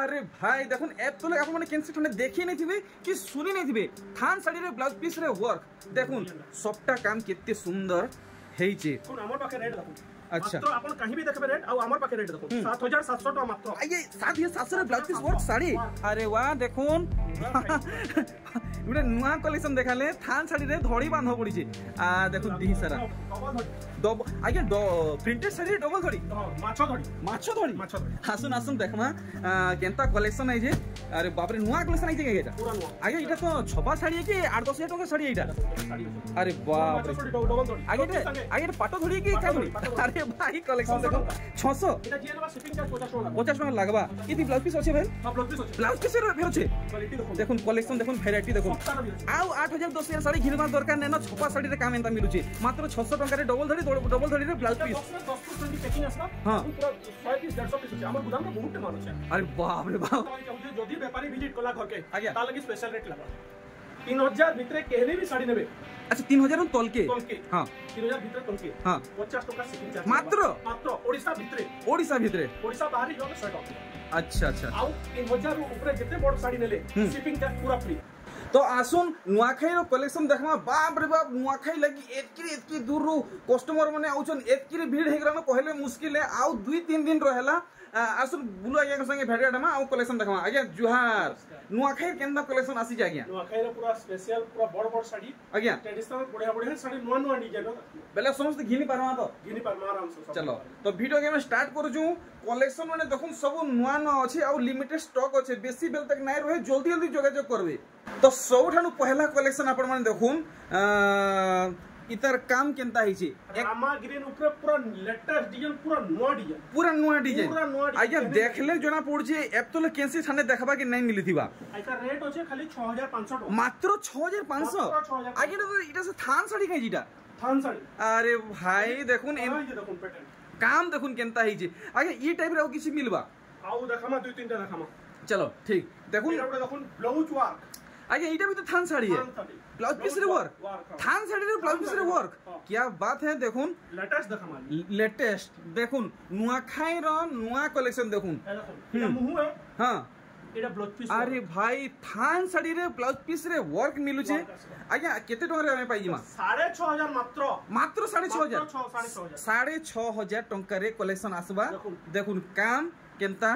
আরে ভাই দেখুন এত লাগে মানে আপনার কেনসি টোনে মানে দেখি নাই থিবে কি শুনি নাই থিবে থান শাড়ির ব্লাউজ পিস রে ওয়ার্ক দেখুন সবটা কাম কেতে সুন্দর হেইছে আমার পাখে রেড দেখুন। আচ্ছা। আপন কাহি বি দেখবে রেট আর আমার পাখে রেট দেখুন। 7700 টাকা মাত্র। আইয়ে 7700 এর ব্লাউজ পিস ওয়ার্ক শাড়ি। আরে ওয়া দেখুন। গোটে নূয়া কলেকশন দেখুন দিহি সারা। ଆଜ୍ଞା ପ୍ରିଣ୍ଟେଡ ଶାଢୀରେ ଡବଲ ଧଡ଼ି মাছ ধরি ମାଛ ଧଡ଼ି মাছ ধরি ଆସୁନ୍ ଆସୁନ୍ ଦେଖମା ଆ, କେନ୍ତା କଲେକ୍ସନ ହେଇଛେ ଆରେ ବାପରେ ନୂଆ କଲେକ୍ସନ ହେଇଛେ କି ଏଇଟା পুরা নোয়া ଆଜ୍ଞା ଏଇଟା ତ ଛପା ଶାଢୀ କି ଆଠ ଦଶ ହଜାର ଟଙ୍କା ଶାଢୀ ଏଇଟା শাড়ি আরে মাছ বাপরে ধরি ডবল ধরি আগে এটা আগে এটা পাট ধরি কি কা ধরি পাট ধরি। আরে ভাই কলেকশন দেখো 600 এটা জিয়ে নেবা শিপিং চার্জ 50 টাকা লাগবে 50 টাকা লাগবা ইতি ব্লাউজ পিস আছে ভাই সব লোক পিস আছে ব্লাউজ পিস এর ফেরছে কোয়ালিটি দেখুন দেখুন কলেকশন দেখুন ভ্যারাইটি দেখুন সপ্তাহ ବି ଅଛି ଆଉ ଆଠ ହଜାର ଦଶ ହଜାର ଶାଢ଼ୀ ଘିଣିବା ଦରକାର ନାହିଁ ନା ଛପା ଶାଢ଼ୀରେ କାମ ଏନ୍ତା ମିଳୁଛି ମାତ୍ର ଛଅଶହ ডবল ধরি না ব্লাউজ পিস 10 টু 20 প্যাকিং আসবা হ্যাঁ পুরো 100 পিস 150 পিস আছে আমার গুদামটা বহুত মাল আছে আরে বাপ রে বাপ যদি ব্যাপারী ভিজিট কলা ঘরকে তার লাগি স্পেশাল রেট লাগা 3000 ভিতরে কেহলে বি শাড়ি নেবে আচ্ছা 3000 তলকে তলকে হ্যাঁ 3000 ভিতরে তলকে হ্যাঁ 50 টাকা সিকিং চার্জ মাত্র মাত্র ওড়িশা ভিতরে ওড়িশা ভিতরে ওড়িশা বাইরে যাবে 100 টাকা আচ্ছা আচ্ছা আউ 3000 উপরে যেতে বড় শাড়ি নেলে শিপিং চার্জ পুরা ফ্রি তো আসুন নুয়াখাইর কলেকশন দেখমা বাপরে বাপ নুয়াখাই লাগি এতকি এতকি দূরু কষ্টমর মানে আউছন এতকি ভিড় হয়ে গেলান কহিলে মুশকিল আউ দুই তিন দিন রহলা আসল বুলু আজ্ঞা সঙ্গে ভেট দেমা আউ কলেকশন দেখামা। আজ্ঞা জুহার নুয়াখাই কেন্দা কলেকশন আসিছে আজ্ঞা নুয়াখাইর পুরা স্পেশাল পুরা বড় বড় শাড়ি। আজ্ঞা ট্রেডিশনাল বড়িয়া বড়িয়া শাড়ি নুয়া নুয়া ডিজাইন বেলে সমস্ত ঘিনি পারমা তো? ঘিনি পারমা আরামসে চলো তো ভিডিও গেম স্টার্ট করুছু কলেকশন মানে দেখুন সব নুয়া নুয়া অছে আউ লিমিটেড স্টক অছে বেশি বেল তক নাই রহে জলদি জলদি যোগাযোগ করবে। তো সবুঠানু পহেলা কলেকশন আপন মানে দেখুন ইতার কাম কেনতা হইছে গ্রিন উপরে পুরা লেটেস্ট ডিজাইন পুরা নূয়া ডিজাইন পুরা নূয়া ডিজাইন পুরা নূয়া design। আজ্ঞা দেখলে জনা পড়ছে এতলে কেনসি থানে দেখাবা কি নাই মিলিথিবা এটা রেট আছে খালি 6500 টাকা মাত্র ছ হাজার পাঁচশো মাত্র 6500 আগে এটা থান শাড়ি শাড়ি আরে ভাই দেখুন কাম দেখুন কেনতা হইছে আগে ই টাইপের আর কিছু মিলবা আউ দেখামা দুই তিনটা দেখামা চলো ঠিক দেখুন এটা দেখুন ব্লাউজ ওয়ার্ক আগে এইটা भी तो থান শাড়ি। है ब्लाउज पीस रे वर्क থান শাড়ি রে ব্লাউজ পিস রে ওয়ার্ক কিয়া বাত হ্যাঁ দেখুন। লেটেস্ট দেখাম লেটেস্ট দেখুন নুয়াখাই র নুয়া কালেকশন দেখুন। এটা মুহু হ্যাঁ। এটা ব্লাউজ পিস আরে ভাই থান শাড়ি রে ব্লাউজ পিস রে ওয়ার্ক মিলুছে আগে আচ্ছা, কেতে টাকা রে আমি পাইজিমা 6500 মাত্র। মাত্র 6500 6500 6500 টাকা রে কালেকশন আসবা। দেখুন কাম কেনতা?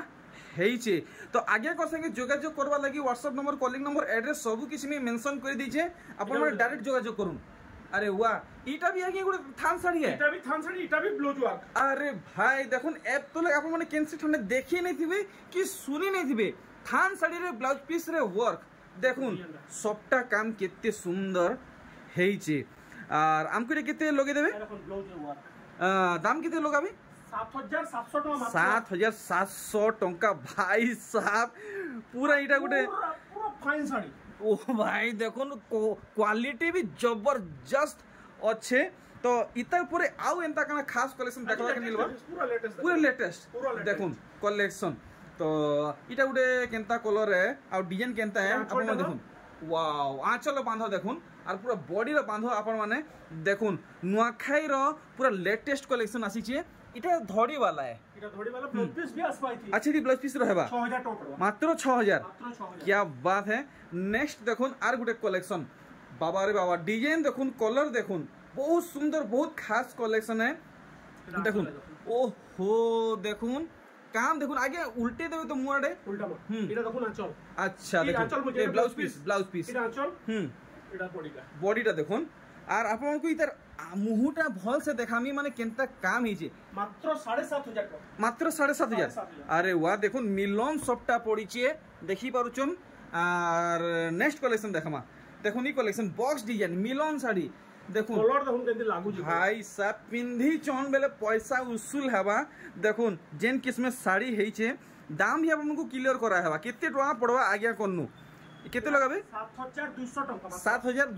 হয়েছে তো ତ ଆଜ୍ଞା সঙ্গে যোগাযোগ করবার লাগে WhatsApp number calling number number সবু কিছু আমি মেনশন করে দিয়েছে আপনার ডাইরেক্ট যোগাযোগ করুন আরে ওয়া এটা বি আগে গুড় থান শাড়ি এটা বি থান শাড়ি এটা বি ব্লাউজ ওয়ার্ক আরে ভাই দেখুন অ্যাপ তো আপন মানে কেনসি ঠান্ডে দেখি নাই দিবে কি শুনি নাই দিবে থান শাড়ি রে ব্লাউজ পিস রে ওয়ার্ক দেখুন সবটা কাম কেতে সুন্দর হেইছে আর আমকে কেতে লগে দেবে দেখুন ব্লাউজ ওয়ার্ক দাম কেতে লগাবে সাত হাজার সাতশো টঙ্কা ভাই সাপ পুরা এটা গোটে। ও ভাই দেখুন কোয়ালিটি বি জবরদস্ত অছে তো ইতার পরে আউ এন্তা কানা খাস কালেকশন দেখবা কেন মিলবা? পুরা লেটেস্ট দেখুন কালেকশন তো এটা গোটে কেনতা কলর হে আর ডিজাইন কেনতা হ্যাঁ? হে আপনারা দেখুন। ওয়াও আঁচল বাঁধ দেখুন। আর পুরা বডির বাঁধ আপনার মানে, দেখুন নুয়াখাইর পুরা লেটেস্ট কলেকশন আসিছে। এটা ধড়ি বালা এ এটা ধরি वाला ব্লাউজ পিস भी আসবা ইথি আচ্ছা দি ব্লাউজ পিস রহেবা 6000 টাকা পড়বা মাত্র ছ হাজার মাত্র 6000 क्या बात है नेक्स्ट দেখুন আর গোটে কলেকশন বাবা রে বাবা ডিজাইন দেখুন কলর দেখুন বহুত সুন্দর বহুত খাস কলেকশন है দেখুন ও হো দেখুন কাম দেখুন আগে উল্টে দেবে তো মুয়াড়ে উল্টা মা হুম। এটা দেখুন আঁচল আচ্ছা এই আঁচল দেখুন বুঝে এই এটা blouse blouse piece piece। Blouse piece এটা আঁচল হুম এটা বডিটা বডিটা দেখুন আর আপনার ইতার মুহুটা ভালসে দেখামি মানে কেনতা কাম হইছে মাত্র 7.5 হাজার মাত্র 7.5 হাজার আরে ওয়া দেখুন মিলন সবটা পড়িছে দেখি পারুচম আর নেক্সট কালেকশন দেখামা দেখুন এই collection box design Milan sari দেখুন কলর দেখুন কেমতি লাগুছে ভাই সাপ পিন্ধি চন বেলে পয়সা উসুল হেবা দেখুন যেন কিসমে শাড়ি হইছে দাম হি আপনাকে ক্লিয়ার করা হেবা কত টাকা পড়বা আজ্ঞা করনু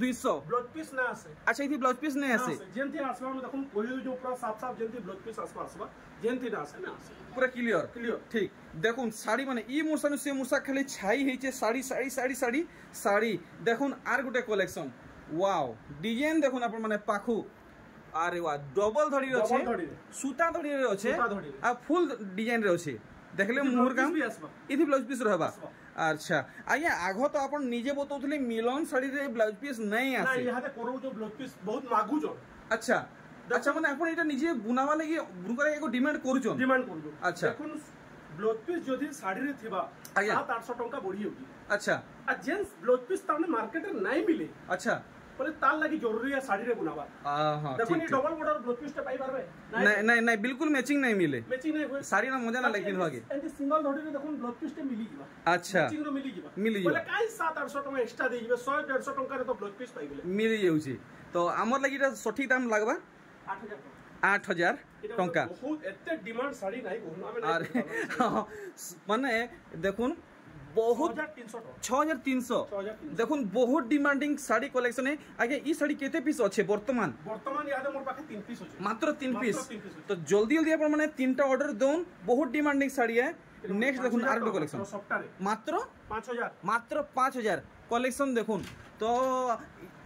দুইশো ব্লাউজ পিস না আছে আচ্ছা এটি ব্লাউজ পিস নেই আছে যেমতি আসবা আমি দেখুন কহি যে পুরা সাফ সাফ যেমতি ব্লাউজ পিস আসবা আসবা যেমতি না আছে না আছে পুরা ক্লিয়ার ক্লিয়ার ঠিক দেখুন শাড়ি মানে ই মূষানু সে মূষা খালি ছাই হয়েছে শাড়ি শাড়ি শাড়ি শাড়ি শাড়ি দেখুন আর গোটে কলেকশন ওয়াও ডিজাইন দেখুন আপনার মানে পাখু আরে ওয়া ডবল ধড়ি আছে Double ধড়িরে। সুতা ধড়ি আছে সুতা ধড়িরে। আর ফুল ডিজাইন রে আছে দেখলে ଏଠି ମୁହଁର blouse କାମ piece ବି ଆସବା ଇଥି ବ୍ଲାଉଜ ପିସ୍ ରହିବା ଆସବା। ଆଚ୍ଛା ଆଜ୍ଞା ଆଗ ତ ଆପଣ ନିଜେ ବତଉଥିଲେ ମିଲନ ଶାଢ଼ୀରେ ବ୍ଲାଉଜ ପିସ୍ ନାଇଁ ନା ଆସେ ଇହାଦେ କରଉଛ ବ୍ଲାଉଜ ପିସ୍ ବହୁତ ମାଗୁଛନ୍ আচ্ছা আচ্ছা মানে আপনি এটা নিজে বুনাবা লাগি বুনকরে এক ডিমান্ড করুছন ডিমান্ড କରୁଛୁ ଆଚ୍ଛା। ଦେଖୁନ୍ ବ୍ଲାଉଜ ପିସ୍ ଯଦି ଶାଢୀରେ ଥିବା ଆଜ୍ଞା। ସାତ ଆଠଶହ ଟଙ୍କା ବଢି ଯାଉଛି আচ্ছা আর জেন্টস ব্লাউজ পিস তাহলে মার্কেটে নাই মিলে আচ্ছা বলে তার লাগি জরুরি আর শাড়িরে বুনাবা দেখুন এই ডবল বর্ডার ব্লাউজ পিসটা পাই পারবে নাই নাই নাই বিলকুল ম্যাচিং নাই মিলে ম্যাচিং নাই হই শাড়ি না মজা না লাগি লাগে এই সিঙ্গল ধড়িরে দেখুন ব্লাউজ পিসটা মিলি যিবা আচ্ছা ম্যাচিং রে মিলি যিবা মিলি যিবা বলে কাই 7 800 টাকা এক্সট্রা দেই যিবে 100 150 টাকা রে তো ব্লাউজ পিস পাই গলে মিলি যাউছি তো আমার লাগি এটা সঠিক দাম লাগবা 8000 টাকা আট হাজার টঙ্কা মানে দেখুন বহুত 6300 টাকা। ছ হাজার তিনশো। 6300 দেখুন বহুত ডিমান্ডিং শাড়ি কলেকশনে আগে এই শাড়ি কেতে পিস আছে বর্তমান? বর্তমান ইয়াদে মোর পাখে 3 পিস আছে। মাত্র তিন মাত্র পিস তিন piece আছে। তো জলদি জলদি আপনার মানে তিনটা অর্ডার দেন। বহুত ডিমান্ডিং শাড়ি कलेक्शन দেখুন। তো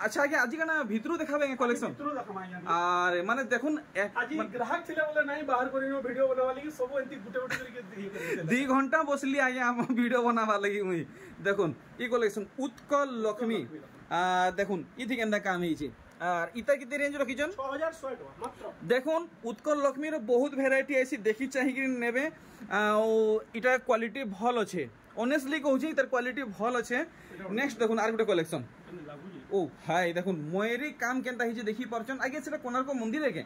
আচ্ছা আগে আজকে না ভিতরু দেখাবে কলেকশন আর মানে দেখুন মানে- গ্রাহক ছিল বলে নাই বাহার করি ভিডিও বানাবা লাগি সব এমনি গুটে গুটে করে দুই ঘণ্টা বসলি আগে আমার ভিডিও বানাবা লাগি মুই। দেখুন ই কলেকশন উৎকল লক্ষ্মী। দেখুন ই থেকে এন্দা কাম হয়েছে আর ইটা কি রেঞ্জ রাখিছন? দেখুন উৎকল লক্ষ্মীর বহুত ভেরাইটি আছে দেখি চাহিকি নেবে। আউ এটা কোয়ালিটি ভালো আছে। অনেস্টলি কৌছি তার কোয়ালিটি ভালো আছে। নেক্সট দেখুন আর গোটে কলেকশন ও হাই দেখুন ময়েরি কাম কেনতা হয়েছে দেখি পারছেন? আগে সেটা কোণার্ক মন্দিরে কে?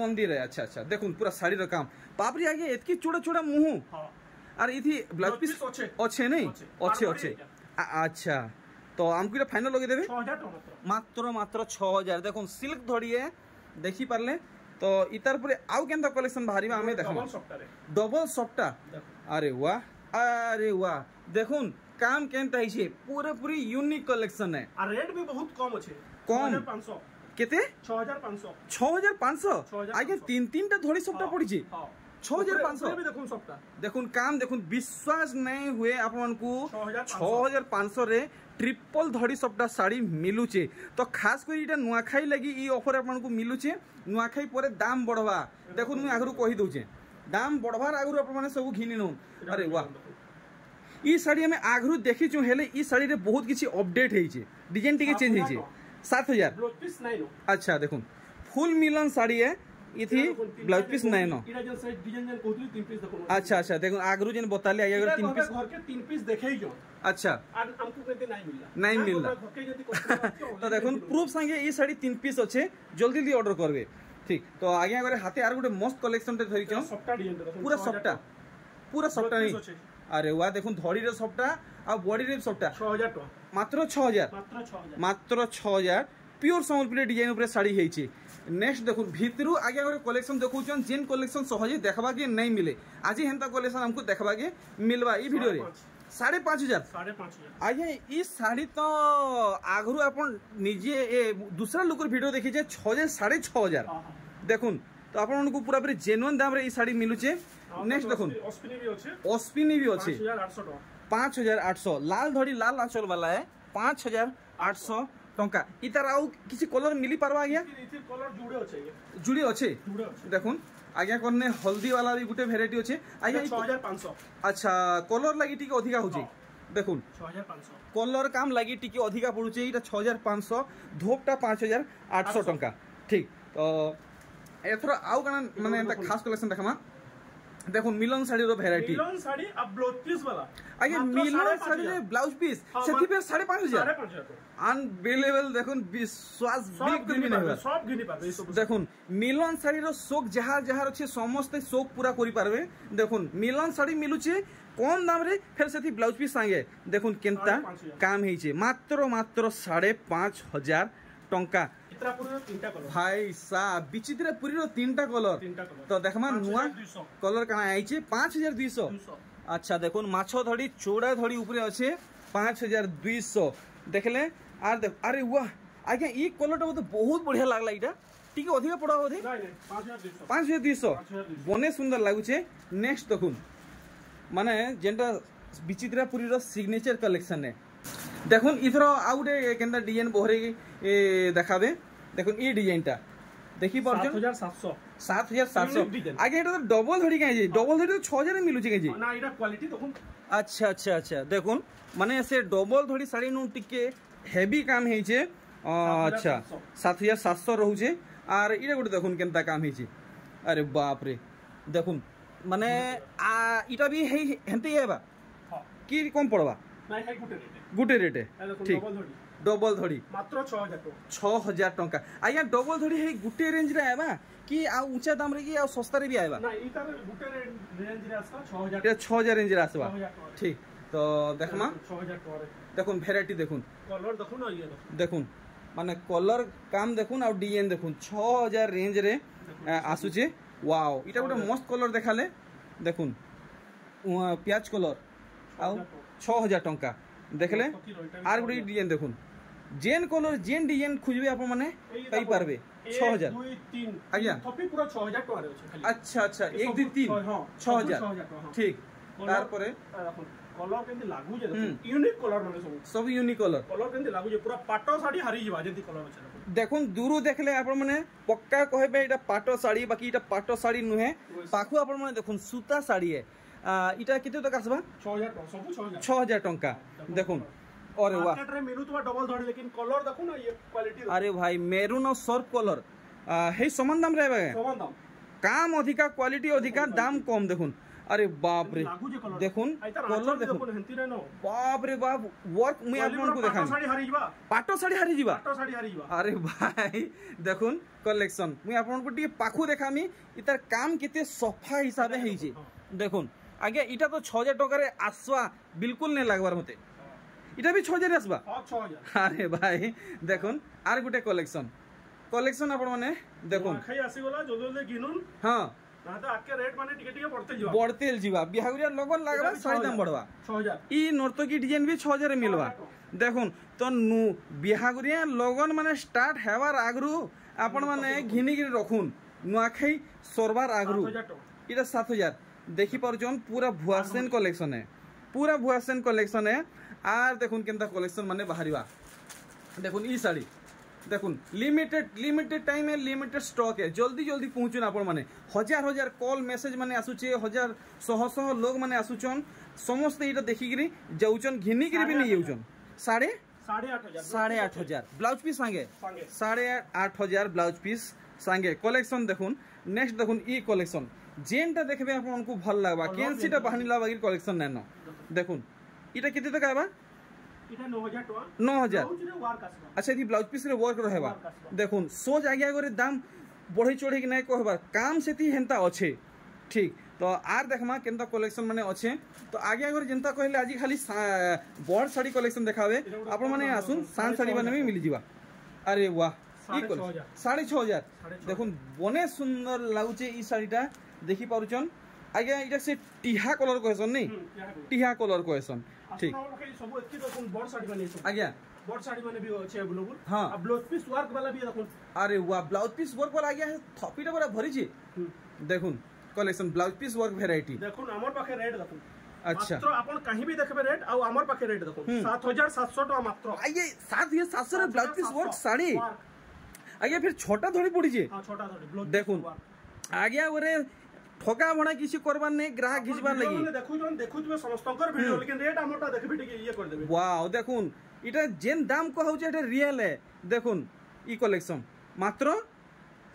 মন্দিরে। আচ্ছা আচ্ছা। দেখুন পুরা শাড়ির কাম। বাপরে আগে এতকি চোড়া চোড়া মুহু। আর ইথি ব্লাউজ পিস আছে। নেই? আছে। আছে আচ্ছা। তো আমাকে এটা ফাইনাল লগে দেবে? মাত্র। মাত্র ছ হাজার। দেখুন সিল্ক ধরিয়ে দেখি পারলে। তো ইতার পরে আউ কেনতা কলেকশন বাহারিবা আমি দেখাম। ডবল সপ্তাহ আরে ওয়া আরে ওয়া দেখুন কাম केनता ही পুরো পুরি ইউনিক কালেকশন है और रेट भी बहुत कम अच्छे कम 500 কেতে? 6500 6500 আগে তিন তিনটা ধরে সবটা পড়িছে? হ্যাঁ। 6500 भी देखो सबटा देखो काम देखो विश्वास नहीं ট্রিপল ধরি সবটা শাড়ি মিলুছে তো খাস করে এটা নুয়াখাই লাগি ই অফর আপনার মিলুছে নুয়াখাই পরে দাম বড়বা দেখুন আগে কহি কই দৌছে দাম বড়বার আগর আপনার সব ঘিনি নৌ আরে ওয়া ই শাড়ি আমি আগর দেখিছু হলে ই শাড়িরে বহুত কিছু অপডেট হয়েছে ডিজাইন টিকে চেঞ্জ হয়েছে সাত হাজার আচ্ছা দেখুন ফুল মিলন শাড়ি ইথি ব্লাউজ পিস নাই ন আচ্ছা আচ্ছা দেখুন আগরু যেন বতালে আগে তিন পিস ঘর के তিন পিস দেখাই जो अच्छा हमको कहते नहीं मिला नहीं मिला तो देखो प्रूफ संगे ये साड़ी तीन पीस अच्छे जल्दी जल्दी ऑर्डर करबे ঠিক। তো আগে করে হাতে আর গোটে মস্ত কলেকশনটা ধরিছ সফটা ডিজাইন দেখুন পুরা সবটা পুরা সবটা নেই আছে আরে ওয়া দেখুন ধড়ির সবটা আর বডির সবটা 6000 টাকা মাত্র ছ হাজার মাত্র 6000 মাত্র ছ হাজার পিওর সম্বলপুরের ডিজাইন উপরে শাড়ি হয়েছে নেক্সট দেখুন ভিতরু আগে করে কলেকশন দেখুছন যেন কলেকশন সহজে দেখবাকে নাই মিলে আজি হেন্তা কলেকশন আমকু দেখবাকে মিলবা এই ভিডিওরে साढे पाँच हजार आज्ञा ये शाढ़ी तो आगु आप निजे दूसरा लोकर भिड देखीचे छजे साढ़े छजार देखुन तो आपण को पूरा पूरी जेनुअन दाम रे ये साड़ी मिलुचे नेक्स्ट देखुन अस्पिनी भी अच्छे पाँच हजार आठ सौ लाल धड़ी लाल आंचल वाला है पाँच हजार आठ सौ টঙ্কা ইতার আউ কিছু কলর মিলি পারবা আজ্ঞা কলর জুড়ে অছে জুড়ে অছে দেখুন ଆଜ୍ଞା ଇଥି କଲର ଜୁଡେ ଅଛି ଆଜ୍ଞା ଜୁଡ଼ି ଅଛେ ଜୁଡେ ଅଛି ଦେଖୁନ୍ ଆଜ୍ଞା କନେ ହଳଦୀ ବାଲା ବି ଗୋଟେ ଭେରାଇଟି ଅଛେ ଆଜ୍ଞା ଇ- 6500 ଆଚ୍ଛା କଲର ଲାଗି ଟିକେ ଅଧିକା ହଉଛେ ଦେଖୁନ୍ 6500 কলর কাম লাগি টিকে অধিকা পড়ুছে এইটা ছ হাজার পাঁচশো ধোপটা পাঁচ হাজার আটশো টঙ্কা ঠিক তো এথর আউ কানা মানে এটা খাস কালেকশন দেখামা দেখুন মিলন শাড়ির ভ্যারাইটি মিলন শাড়ি আর ব্লাউজ পিস वाला আগে মিলন শাড়ির ব্লাউজ পিস পাঁচ হাজার? 5500 টাকা আনবিলিভেবল দেখুন বিশ্বাস সব বিলকুল ঘিনি বি নাই। সব এই সব দেখুন মিলন শাড়ির শোক যাহা যাহার আছে সমস্তে শোক পুরা করে পারবে। দেখুন মিলন শাড়ি মিলুছে কম দামরে ফের সেটি ব্লাউজ পিস সাঙ্গে দেখুন কেনতা। কাম হয়েছে মাত্র মাত্র সাড়ে পাঁচ হাজার টঙ্কা চিত্রাপুরের তিনটা কলর ভাই সাহ বিচিত্রা পুরীর তিনটা কলর তো দেখমা নূয়া কলর কানা আইছে পাঁচ হাজার দুইশ। আচ্ছা দেখুন মাছ ধরি চৌড়া ধরি উপরে আছে পাঁচ হাজার দুইশ। দেখলে আর দেখ আরে ওয়া আজ্ঞা এই কলরটা মতো বহুত বঢ়িয়া লাগলা এটা টিকে অধিক পড়া বোধে পাঁচ হাজার দুইশ। বনে সুন্দর লাগুছে। নেক্সট দেখুন। মানে যেটা বিচিত্রা পুরীর সিগনেচার কলেকশনে দেখুন এথর আউ গোটে কেনা ডিজাইন বহরে দেখাবে। দেখুন ই ডিজাইনটা। দেখি পারছেন 7700 7700 আগে এটা তো ডবল ধরি কাইজি ডবল ধরি তো 6000 এ মিলুছি কাইজি না এটা কোয়ালিটি দেখুন। আচ্ছা আচ্ছা আচ্ছা। দেখুন মানে সে ডবল ধরি শাড়ি নুন টিকে হেভি কাম হইছে আচ্ছা 7700 রহুছে আর এটা গোটে দেখুন কেনটা কাম হইছে আরে বাপ রে দেখুন মানে এটা বি হেই হেনতে হেবা কি কম পড়বা? না হেই গুটে রেটে গুটে রেটে ঠিক। ডবল ধড়ি মাত্র ছ হাজার ছ টঙ্কা আজ্ঞা ডবল ধড়ি হে গোটে রেঞ্জরে আইবা কি আউ উঁচা দামরে কি আউ সস্তারে বি আইবা এটা ছ হাজার রেঞ্জরে আসবা ঠিক তো দেখমা দেখুন ভ্যারাইটি দেখুন কলর দেখুন দেখুন মানে কলর কাম দেখুন আর ডিজাইন দেখুন ছ হাজার রেঞ্জরে আসুছে ওয়াও এটা গোটে মস্ত কলর দেখালে দেখুন পিঁয়াজ কলর আউ ছ হাজার টঙ্কা দেখলে আর গোটে ডিজাইন দেখুন जेन कलर जेन डिजाइन खोजबे आपने पाई पारबे 6000 2 3 आज्ञा थपी पूरा 6000 टका रे खाली अच्छा अच्छा 1 2 3 हां 6000 ठीक तार परे कलर केंदि लागु जे यूनिक कलर रे सब सब यूनिक कलर कलर केंदि लागु जे पूरा पाटो साड़ी हारी जीवा जेंति कलर छै देखुन दूरु देखले आपण माने पक्का कहबे एटा पाटो साड़ी बाकी एटा पाटो साड़ी नुहे पाखु आपण माने देखुन सूता साड़ी है इटा किते तक आसबा 6000 सब 6000 6000 टका देखुन और वाह। अरे भाई मेरून और सर्फ कलर हे समान दाम रहे समान दाम। काम अधिका क्वालिटी अधिका दाम कम देखुन। अरे बाप रे देखुन कलर देखुन। बाप रे बाप वर्क मुई आपमन को देखा पाटो साड़ी हारी जीवा। पाटो साड़ी हारी जीवा। अरे भाई देखुन कलेक्शन मुई आपमन को टी पाखु देखामी इतर काम केते सफ़ा हिसाबे हेई जे देखुन आगे इटा तो 6000 टका रे आसवा बिल्कुल ने लागबार मते এটা ବି ଛଅ ହଜାର ଆସିବା ଆରେ ଭାଇ ଦେଖୁନ୍ ଆର୍ ଗୋଟେ କଲେକ୍ସନ୍ କଲେକ୍ସନ୍ ଆପଣମାନେ ଦେଖୁନ୍ ହଁ बढ़तेल जीवा बिहागुरिया लगन लागबा सारी दाम बढ़वा ई नर्तकी डिजाइन भी 6000 मिलवा देखुन तो नु बिहागुरिया लगन माने स्टार्ट हेवार आगरु आपन माने घिनी गिरी रखुन नुआखाई सरबार आगरु इटा 7000 देखि परजन पूरा भुआसेन कलेक्शन है पूरा भुआसेन कलेक्शन है আর দেখুন কেনতা কলেকশন মানে বাহারিবা। দেখুন ই শাড়ি। দেখুন লিমিটেড লিমিটেড টাইমে লিমিটেড স্টকে জলদি জলদি পৌঁছুন আপন মানে। হাজার হাজার কল মেসেজ মানে আসুচে হাজার শহ শহ লোক মানে আসুচন। সমস্ত এটা দেখিকি যাচ্ছেন ঘিনিকি বি নিয়ে যাচ্ছেন সাড়ে? সাড়ে আট হাজার। ব্লাউজ পিস সাঙ্গে? সাড়ে আট হাজার ব্লাউজ পিস সাঙ্গে। কলেকশন দেখুন। নেক্সট দেখুন ই কলেকশন যেটা দেখবে আপনার ভালো লাগবা। কেনসিটা বাহানি লাগবা কলেকশন নেন। দেখুন। এটা କେତେ ଟଙ୍କା ହେବା ନଅ ହଜାର ଆଚ୍ଛା ଏଠି ବ୍ଲାଉଜ୍ ପିସ୍ରେ ୱାର୍କ ରହିବା ଦେଖୁନ୍ ସୋଚ୍ ଆଜ୍ଞା କରି ଦାମ୍ ବଢ଼େଇ ଚଢ଼େଇକି ନାଇଁ କହେବା କାମ୍ ସେତି ହେନ୍ତା ଅଛେ ଠିକ୍ ତ ଆର୍ ଦେଖ୍ମା କେନ୍ତା କଲେକ୍ସନ୍ ମାନେ ଅଛେ ତ ଆଜ୍ଞା କରି ଯେନ୍ତା କହିଲେ ଆଜି ଖାଲି ବଡ଼ ଶାଢ଼ୀ କଲେକ୍ସନ୍ ଦେଖାବେ ଆପଣମାନେ ଆସୁନ୍ ସାନ୍ ଶାଢ଼ୀ ମାନେ ବି ମିଲିଯିବା ଆରେ ୱାହ ସାଢ଼େ ଛଅ ହଜାର ଦେଖୁନ୍ ବନେ ସୁନ୍ଦର ଲାଗୁଛେ ଇ ଶାଢ଼ୀଟା ଦେଖିପାରୁଛନ୍ ଆଜ୍ଞା ଏଇଟା ସେ ଟିହା କଲର କହେସନ୍ ନାଇଁ ଟିହା କଲର କହେସନ୍ ଠିକ୍ ସବୁ ଏତ୍କି ଦେଖୁନ୍ ବଡ଼ ଶାଢ଼ୀ ମାନେ ଆଜ୍ଞା ବଡ଼ ଶାଢ଼ୀ ମାନେ ବି ଅଛି ଆଭେଲେବୁଲ୍ ହଁ ବ୍ଲାଉଜ୍ ପିସ୍ ୱାର୍କ ବାଲା ବି ଦେଖୁନ୍ ଆରେ ୱା ବ୍ଲାଉଜ୍ ପିସ୍ ୱାର୍କ ବାଲା ଆଜ୍ଞା ଥପିଟା ପୁରା ଭରିଛି ଦେଖୁନ୍ collection blouse piece work variety ଦେଖୁନ୍ ଆମର ପାଖେ ରେଟ୍ ଦେଖୁନ୍ अच्छा मात्र आपण काही भी देखबे रेट आ हमर पाखे रेट देखो 7700 टका मात्र आइए 7700 रे ब्लाउज पीस वर्क साड़ी आइए फिर छोटा धड़ी पड़ी जे हाँ छोटा धड़ी ब्लाउज देखो आ गया ओरे ठगा भणा किसी करबा नै ग्राहक घिसबा लागि। देखु वाओ देखुन इटा जेन दाम कहौ जे एटा रियल है। देखुन ई कलेक्शन मात्र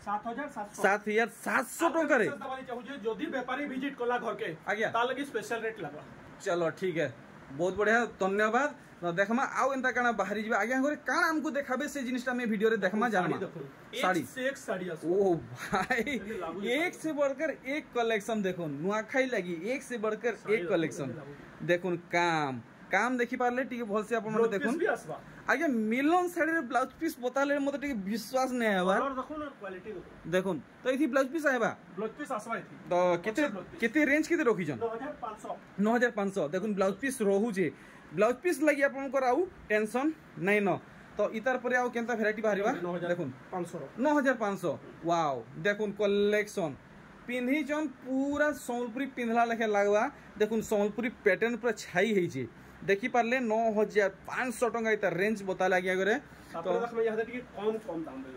7700 7700 टका रे जदी व्यापारी चलो ठीक है। बहुत बढ़िया धन्यवाद। तो देखमा आउ एंता काना बाहरी जबे। आगे हमरे का हमकु देखाबे से जिनिसटा में वीडियो रे देखमा जानमा। साड़ी। एक साड़ी आसो। ओ भाई एक से बढ़कर एक कलेक्शन देखुन नुआखाई लागी एक से बढ़कर एक कलेक्शन। देखुन काम। काम देखि पारले टिके भलसे आपन मन देखुन। आगे मिलन साड़ी रे ब्लाउज पीस बताले मते टिके विश्वास नै आबा कलर देखुन क्वालिटी देखुन देखुन तो इथि ब्लाउज पीस आइबा ब्लाउज पीस आसबा इथि तो केते केते रेंज केते रखी जन? 9500 9500 देखुन ब्लाउज पीस रहू जे ବ୍ଲାଉଜ୍ ପିସ୍ ଲାଗି ଆପଣଙ୍କର ଆଉ ଟେନସନ୍ ନାଇଁନ ତ ଇତାର ପରେ ଆଉ କେନ୍ତା ଭେରାଇଟି ବାହାରିବା ଦେଖୁନ୍ ନଅ ହଜାର ପାଞ୍ଚଶହ ୱାଓ ଦେଖୁନ୍ କଲେକ୍ସନ୍ ପିନ୍ଧିଛନ୍ ପୁରା ସମ୍ବଲପୁରୀ ପିନ୍ଧିଲା ଲେଖେ ଲାଗ୍ବା ଦେଖୁନ୍ ସମ୍ବଲପୁରୀ ପ୍ୟାଟର୍ନ ପୁରା ଛାଇ ହେଇଛେ ଦେଖିପାରିଲେ ନଅ ହଜାର ପାଞ୍ଚଶହ ଟଙ୍କା ଇତାର ରେଞ୍ଜ ବତାଲେ ଆଜ୍ଞା କରେ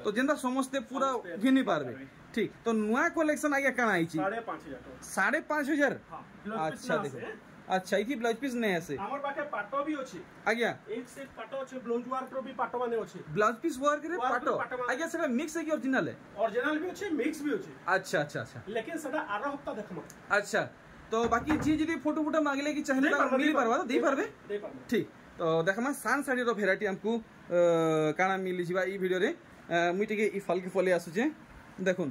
ତ ଯେନ୍ତା ସମସ୍ତେ ପୁରା ଘିନି ପାରବେ ଠିକ୍ ତ ନୂଆ କଲେକ୍ସନ୍ ଆଜ୍ଞା କାଣା ହେଇଛି ସାଢ଼େ ପାଞ୍ଚ ହଜାର ଆଚ୍ଛା ଦେଖ અચ્છા એથી બ્લાઉઝ પીસ ને હશે અમાર પાસે પાટો ભી છે આଜ୍ଞା એક સેટ પાટો છે બ્લાઉઝ વર્ક રો ભી પાટો બને છે બ્લાઉઝ પીસ વર્ક રે પાટો આଜ୍ଞା સેટા મિક્સ હે કે ઓરિજિનલ હે ઓરિજિનલ ભી છે મિક્સ ભી છે અચ્છા અચ્છા અચ્છા લેકિન સેટા આરો હપ્તા દેખમો અચ્છા তো বাকি যে যদি ফটো ফুটো মাগলে কি চাহিলে মিলি পারবা তো দেই পারবে ঠিক তো দেখমা সান শাড়ির ভেরাইটি আমকু কাণা মিলি যা এই ভিডিওরে মুই টিকে ই ফালকে ফলে আসুছে দেখুন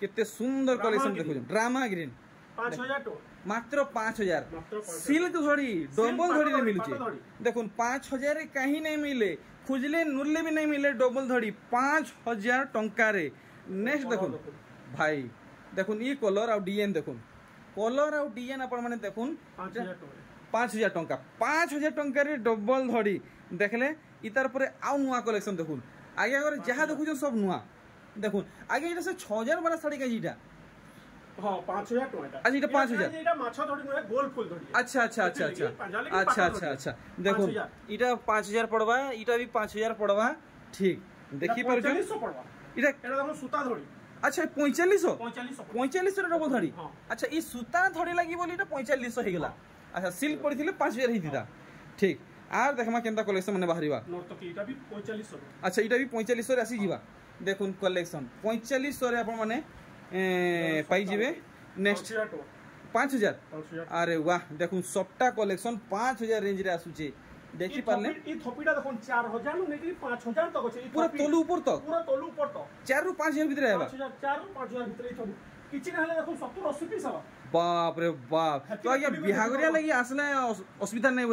কেতে সুন্দর কালেকশন দেখুন ড্রামা গ্রিন 5000 টাকা মাত্র পাঁচ হাজার। সিল্ক ধড়ি ডবল ধড়ি, মিলুছে। দেখুন পাঁচ হাজারে কাহি নাই মিলে খুঁজলে নুরলে বি নাই মিলে ডবল ধড়ি পাঁচ হাজার টঙ্কারে। নেক্সট দেখুন। ভাই দেখুন ই কলর আর ডিজাইন দেখুন। কলর আর ডিজাইন আপন মানে দেখুন পাঁচ হাজার টঙ্কা। পাঁচ হাজার টঙ্কারে ডবল ধড়ি। দেখলে ইতার পরে আউ নূয়া কলেকশন দেখুন। আগে আগে যাহা দেখুছেন সব নূয়া। দেখুন আগে এটা সে ছ হাজার বারা শাড়ি কাজি এটা হ্যাঁ পাঁচ হাজার টাকা আচ্ছা এটা পাঁচ মানে দেখুন কলেকশন পঁয়চাল্লিশশো পাইযে নেক্সট পাঁচ হাজার আরে ওয়াহ দেখুন সবটা কলেকশন পাঁচ হাজার রেঞ্জে আসুছে অসুবিধা নাই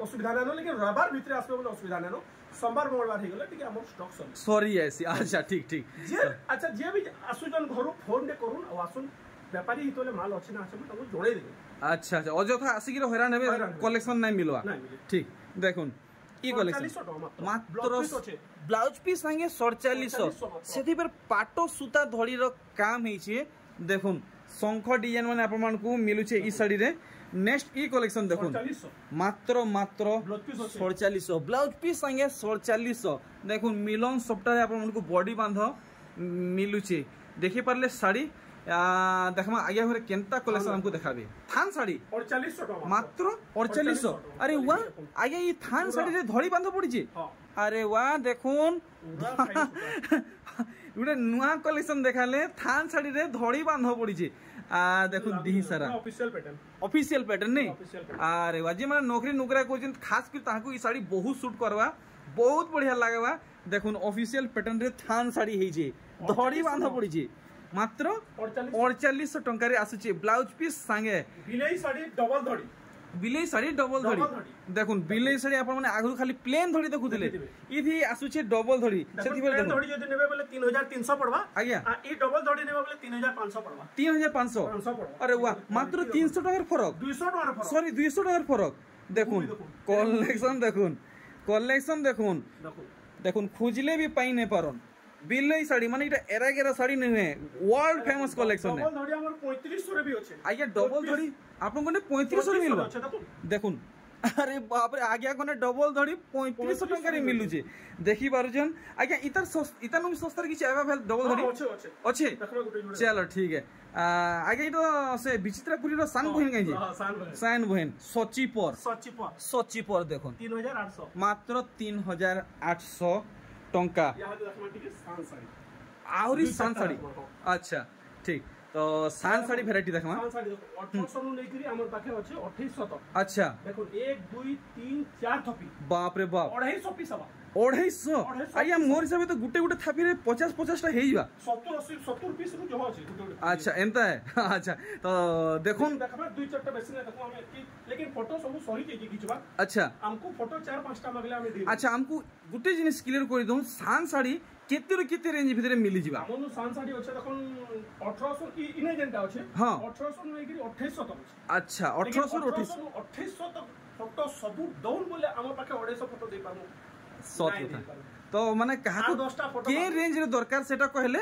অসুবিধা নাই ବୋଲି ଅସୁବିଧା ନାଇଁ ସୋମବାର ମଙ୍ଗଳବାର ହେଇଗଲେ ଟିକେ ଆମର ଷ୍ଟକ୍ ସରି সরি আইসি আচ্ছা ঠিক ঠিক ଯିଏ ଆଚ୍ଛା ଯିଏ ବି ଆସୁଛନ୍ ଘରୁ ଫୋନ୍ ଟେ କରୁନ୍ ଆଉ ଆସୁନ୍ ବେପାରୀ ହେଇଥିଲେ ମାଲ ଅଛି ନା ଅଛି ବୋଲି ତାଙ୍କୁ ଜଣେଇ ଦେବେ আচ্ছা আচ্ছা অযথা আসিকি হইরাণ হবে হইরাণ হবে। কলেকশন নাই মিলবা ନାଇଁ ମିଳେ। ঠিক দেখুন কি কলেকশন ପଇଁଚାଳିଶଶହ ଟଙ୍କା ମାତ୍ର মাত্র ବ୍ଲାଉଜ୍ ପିସ୍ ଅଛି ব্লাউজ পিস সাঙ্গে সড়চালিশ সড়চালিশশো মাত্র। সেথিপর পাট সুতা ধড়ির কাম হয়েছে দেখুন শঙ্খ ডিজাইন নেক্সট ই কলেকশন দেখুন? মাত্র মাত্র সড়চাশ ব্লাউজ পিস সাংে সড়চাশ দেখুন মিলন সপ্তাহে আপনার বডি বাঁধ মিলুছে দেখিপারে শাড়ি দেখমা আজ্ঞা ঘরে কেনতা কলেকশন আমাকে দেখাবে। থান শাড়ি। মাত্র। অড়চাশ আরে ওয়া আজ্ঞা এই থান শাড়ি ধরি বাঁধ পড়ছে? আরে ওয়া দেখুন। গোটে নূয়া কলেকশন দেখালে থান শাড়ি ধরি বাঁধ পড়ছে। आ देखो सारा। ऑफिशियल पैटर्न नहीं? अरे वाजी माने नौकरी नुकरा कोचिन खास कर बहुत सुट करवा बहुत बढ़िया लगवा। देख ऑफिशियल पैटर्न रे थान साड़ी हे धड़ी बाँध पड़ी मात्र 4800 टकर ब्लाउज पीस सांगे। विलेई साड़ी डबल धड़ी। ବିଲେଇ ଶାଢ଼ୀ ଡବଲ ଧଡ଼ି ଦେଖୁନ୍ ବିଲେଇ ଶାଢ଼ୀ ଆପଣମାନେ ଆଗରୁ ଖାଲି ପ୍ଲେନ୍ ଧଡ଼ି ଦେଖୁଥିଲେ ଇଥି ଆସୁଛେ ଡବଲ ଧଡ଼ି ସେଥିପାଇଁ ଧଡ଼ି ଯଦି ନେବେ ବୋଲେ 3300 ପଡବା ଆଜ୍ଞା ଇ ଡବଲ ଧଡ଼ି ନେବେ ବୋଲେ 3500 ପଡବା 3500 ଆରେ ୱା ମାତ୍ର 300 ଟଙ୍କାର ଫରକ 200 ଟଙ୍କାର ଫରକ ସରି 200 ଟଙ୍କାର ଫରକ দেখুন কলেকশন দেখুন কলেকশন দেখুন দেখুন খুঁজলে বি পাই নে পারন বিলেই শাড়ি মানে এটা এরা গেরা শাড়ি নুহে ওয়ার্ল্ড ফেমাস কলেকশন ডবল ধড়ি আমার 3500 রে বি আছে আইয়া ডবল ধড়ি ଆପଣଙ୍କୁ ପଇଁତିରିଶରେ ମିଳିବ ଦେଖୁନ୍ আরে বাপরে আগে এখন ডবল ধরি পঁয়ত্রিশ টাকার মিলুছে। দেখি পারুছেন আজ্ঞা ইতার ইতার নু সস্তার কিছু অ্যাভেলেবল ডবল ধরি? অছে চলো ঠিক আগে এটা সে বিচিত্রাপুরীর সান বহিন কাইছে সান বহিন। সচিপর সচিপর দেখুন। মাত্র তিন হাজার আটশো টঙ্কা। আহরি সান শাড়ি। আচ্ছা ঠিক। তো সান শাড়ি ভ্যারাইটি দেখ মা আমার পাখে আছে 2800 আচ্ছা। দেখো 1 2 3 4 থপি। বাপ। রে বাপ 250 পিস আবা 250 আইয়া মোর হিসাবে তো গুটে গুটে থাপিরে 50 50 টা হেইবা 70 80 70 পিস রু জহ আছে আচ্ছা এমতা হে আচ্ছা তো দেখুন দেখবা দুই চারটা বেশি না দেখো আমি কি লেকিন ফটো সব সহি কি কিছবা আচ্ছা আমকু ফটো চার পাঁচটা মাগলে আমি আচ্ছা আমকু গুটে জিনিস ক্লিয়ার করি দઉં সান শাড়ি কেতেরু কেতে রেঞ্জ ভিতরে মিলি ଯିବା আমনু সান সাড়ি আছে দেখুন 1800 ই ইনে যেটা আছে হ্যাঁ। 1800 নেইকিরি 2800 তক আছে আচ্ছা অঠরশো অঠিশ 2800 তক ফটো সবু দৌন বলে আমার পাখে 250 ফটো দেই পারমু সত ନାଇଁ କଥା ଦେଇପାରୁ। ତ ମାନେ କାହାକୁ ଆଉ ଦଶଟା photo କେ ମାଗେ। ରେଞ୍ଜରେ ଦରକାର ସେଟା କହିଲେ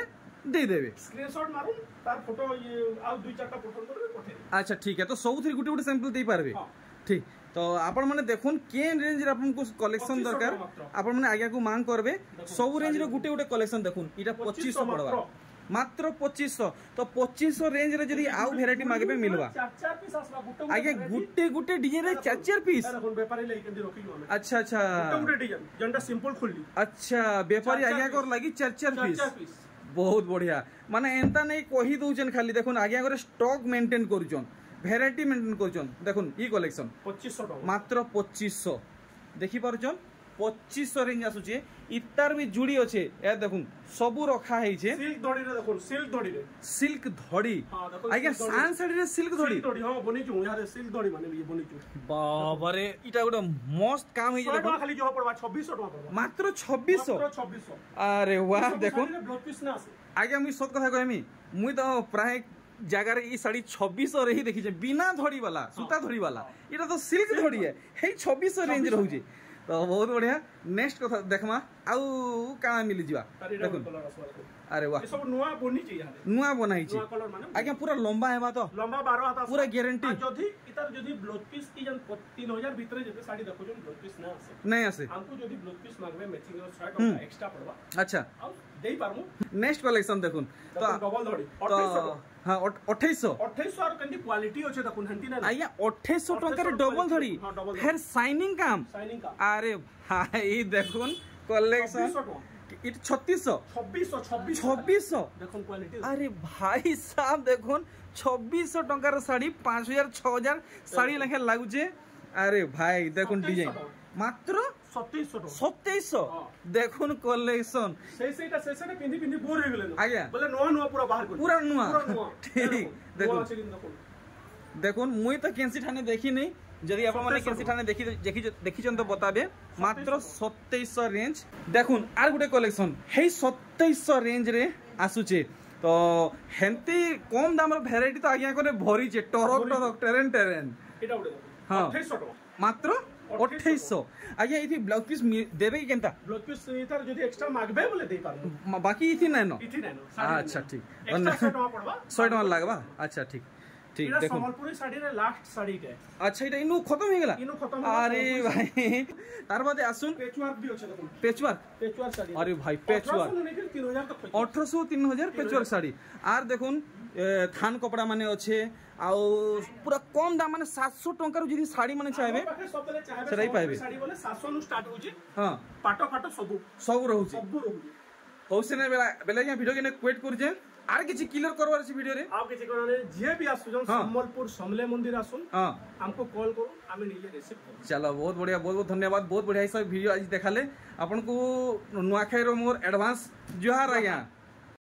ଦେଇଦେବେ ସ୍କ୍ରିନଶଟ୍ ମାରୁନ୍ ତାର ଫଟୋ ଇଏ ଆଉ ଦୁଇ ଚାରିଟା ପଠନ କରିବେ ପଠେଇବେ আচ্ছা ঠিক আছে তো সবুথির গুটে গুটে স্যাম্পল দেই পারবে হ্যাঁ। ঠিক ତ ଆପଣମାନେ ଦେଖୁନ୍ କେନ୍ ରେଞ୍ଜରେ ଆପଣଙ୍କୁ କଲେକ୍ସନ୍ ଦରକାର ଆପଣମାନେ ଆଜ୍ଞାକୁ ମାଂ କରିବେ ସବୁ ରେଞ୍ଜର ଗୋଟେ ଗୋଟେ କଲେକ୍ସନ୍ ଦେଖୁନ୍ ଏଇଟା ପଚିଶଶହ ପଡ଼ବା ମାତ୍ର ପଚିଶଶହ ତ ପଚିଶଶହ ରେଞ୍ଜରେ ଯଦି ଆଉ ଭେରାଇଟି ମାଗିବେ ମିଲବା ଆଜ୍ଞା ଗୋଟେ ଗୋଟେ ଡିଜାଇନ୍ରେ ଚାରି ଚାରି ପିସ୍ ଆଚ୍ଛା ଆଚ୍ଛା ଆଚ୍ଛା ବେପାରୀ ଆଜ୍ଞାଙ୍କର ଲାଗି ଚାରି ଚାରି ପିସ୍ ବହୁତ ବଢିଆ ମାନେ ଏନ୍ତା ନେଇ କହି ଦଉଛନ୍ ଖାଲି ଦେଖୁନ୍ ଆଜ୍ଞା ଘରେ ଷ୍ଟକ୍ ମେଣ୍ଟେନ୍ କରୁଛନ୍ ভেরাইটি মেনটেন করছেন। দেখুন ই কলেকশন পঁচিশশো মাত্র পঁচিশশো। দেখি পারছেন পঁচিশশো রেঞ্জ আসুছে ইত্যার বি জুড়ি অছে এ দেখুন সবু রখা হয়েছে। সিল্ক ধড়ি দেখুন সিল্ক ধড়ি সিল্ক ধড়ি? হ্যাঁ, আজ্ঞা সান শাড়ি রে সিল্ক ধড়ি? ধড়ি হ্যাঁ বনিছু ইয়ারে সিল্ক ধড়ি মানে ইয়ে বনিছু বাবারে এটা গোটা মস্ত কাম হইছে দেখো খালি জহ পড়বা 2600 টাকা পড়বা। মাত্র 2600 মাত্র 2600 আরে ওয়াহ দেখুন। ব্লাউজ পিস না আছে। আজ্ঞা আমি সব কথা কই আমি? মুই তো হ্যাঁ, প্রায় জায়গার এই শাড়ি ছবিশ রে দেখিছে বিনা ধরিবালা সুতা ধরিবালা এটা তো সিল্ক ধরিয়ে হে ছবিশ রেঞ্জ রহুছে তো বহুত বড়িয়া। নেক্সট কথা দেখমা আউ কাঁ মিলিযা দেখুন। আরে বাহ সব নুয়া বনিছি নুয়া বনাইছি আজ্ঞা পুরা লম্বা হেবা তো লম্বা 12 হাত পুরা গ্যারান্টি যদি ইতার যদি ব্লাউজ পিস কি জান 3000 ভিতরে যেতে শাড়ি দেখো জন ব্লাউজ পিস না আছে নাই আছে আমকু যদি ব্লাউজ পিস মাগবে ম্যাচিং এর শার্ট ওটা এক্সট্রা পড়বা আচ্ছা দেই পারমু নেক্সট কালেকশন দেখুন তো ডবল ধড়ি 2800 হ্যাঁ 2800 2800 আর কন্ডি কোয়ালিটি আছে দেখুন হন্তি না আয়া 2800 টাকার ডবল ধড়ি ফের শাইনিং কাম শাইনিং কাম আরে ভাই দেখুন কালেকশন এটা ছত্রিশশো? ছবিশশো ছবিশশো দেখুন কোয়ালিটি আরে ভাই সাহ দেখুন ছবিশশো টঙ্কার শাড়ি পাঁচ হাজার ছ হাজার শাড়ি লেখা লাগুছে। আরে ভাই দেখুন ডিজাইন মাত্র সতেইশশো দেখুন কলেকশন আজ্ঞা। পুরা নূয়া। ঠিক দেখুন। দেখুন মুই তো কেনসি ঠানে দেখিনি। যদি আপনার সতেইশশো কেনসি ঠানে দেখি দেখি দেখিছেন তো বতাবে মাত্র সতেইশশো রেঞ্জ দেখুন আর গোটে কলেকশন হেই সতেইশশো রেঞ্জ রে আসুছে তো হেন্তি কম দামর ভ্যারাইটি তো আজ্ঞা করে ভরিছে টরক টরক টেরেন টেরেন এটা উঠে দেখুন হ্যাঁ। 2800 টাকা। মাত্র অঠেইশশো আজ্ঞা এটি ব্লাউজ পিস দেবে কি কেনতা? ব্লাউজ পিস তার যদি এক্সট্রা মাগবে বলে দেই পারব মা- বাকি ইথি নাই ठीक देखो संबलपुरी साड़ी रे लास्ट साड़ी के अच्छा इटा इनु खत्म हो गेला इनु खत्म अरे भाई तार बादे आसुन पेच वर्क भी होछे देखो पेच वर्क पेच वर्क साड़ी अरे भाई पेच वर्क 3000 तक 1800 3000 पेच वर्क साड़ी आर देखुन থান কপড়া মানে অছে আও পুরা কম দাম মানে 700 টাকার যদি শাড়ি মানে চাইবে সেটাই পাইবে শাড়ি বলে 700 নু স্টার্ট হউছে হ্যাঁ পাটো পাটো সব সব রহুছে সব রহুছে হউছে না বেলা বেলা ভিডিও কেনে কুয়েট করছে আর কিছু ক্লিয়ার করবার আছে ভিডিও রে? আর কিছু করনে যে भी আসুজন হ্যাঁ। সম্বলপুর সমলে মন্দির আসুন। হ্যাঁ। हमको কল করুন আমি নিজে রিসিভ করব। চলো বহুত বড়িয়া বহুত বহুত ধন্যবাদ বহুত বড়িয়া সব ভিডিও আজ দেখালে। আপনকু নুয়াখাইর মোর অ্যাডভান্স জোহার আজ্ঞা।